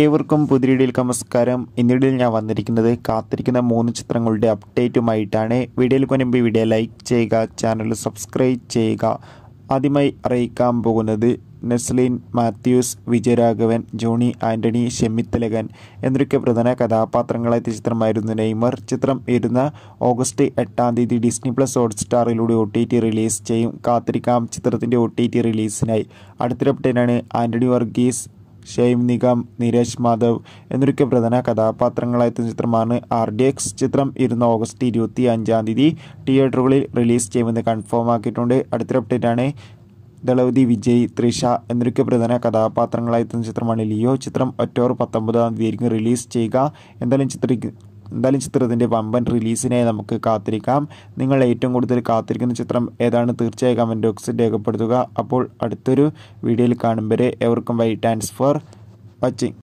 ഏവർക്കും പുതിയടിയിൽ നമസ്കാരം ഇന്നിടയിൽ ഞാൻ വന്നിരിക്കുന്നത് കാത്തിരിക്കുന്ന മൂന്ന് ചിത്രങ്ങളുടെ അപ്ഡേറ്റുമായിട്ടാണ്. വീഡിയോയിൽ കൊനുമ്പ് വീഡിയോ ലൈക്ക് ചെയ്യുക ചാനൽ സബ്സ്ക്രൈബ് ചെയ്യുക. ആദ്യമായി അറിയിക്കാൻ പോകുന്നത് നെസ്ലിൻ മാത്യൂസ് വിജയരാഘവൻ ജോണി ആന്റണി ഷെമിത്തലകൻ എന്നൊക്കെ പ്രധാന കഥാപാത്രങ്ങളായ ചിത്രമായിരുന്നു നെയ്മർ. ചിത്രം വരുന്ന ഓഗസ്റ്റ് എട്ടാം തീയതി ഡിസ്നി പ്ലസ് ഹോട്ട്സ്റ്റാറിലൂടെ ഒ ടി ടി റിലീസ് ചെയ്യും. കാത്തിരിക്കാം ചിത്രത്തിന്റെ ഒ ടി ടി റിലീസിനായി. അടുത്തൊരു അപ്ഡേറ്റാണ് ആന്റണി വർഗീസ് ഷെയ്ം നിഗം നീരജ് മാധവ് എന്നിവരൊക്കെ പ്രധാന കഥാപാത്രങ്ങളായെത്തുന്ന ചിത്രമാണ് ആർ ഡി എക്സ് ചിത്രം. ഇരുന്ന ഓഗസ്റ്റ് ഇരുപത്തി അഞ്ചാം തീയതി തിയേറ്ററുകളിൽ റിലീസ് ചെയ്യുമെന്ന് കൺഫേം ആക്കിയിട്ടുണ്ട്. അടുത്തൊരു അപ്ഡേറ്റാണ് ദളപതി വിജയ് ത്രിഷ എന്നൊക്കെ പ്രധാന കഥാപാത്രങ്ങളായെത്തുന്ന ചിത്രമാണ് ലിയോ. ചിത്രം ഒക്ടോബർ പത്തൊമ്പതാം തീയതി ആയിരിക്കും റിലീസ് ചെയ്യുക. എന്തായാലും ചിത്ര എന്തായാലും ചിത്രത്തിന്റെ വമ്പൻ റിലീസിനെ നമുക്ക് കാത്തിരിക്കാം. നിങ്ങൾ ഏറ്റവും കൂടുതൽ കാത്തിരിക്കുന്ന ചിത്രം ഏതാണ്? തീർച്ചയായും കമന്റ് ബോക്സിൽ രേഖപ്പെടുത്തുക. അപ്പോൾ അടുത്തൊരു വീഡിയോയിൽ കാണും വരെ. എവർക്കും ബൈ താങ്ക്സ് ഫോർ വാച്ചിങ്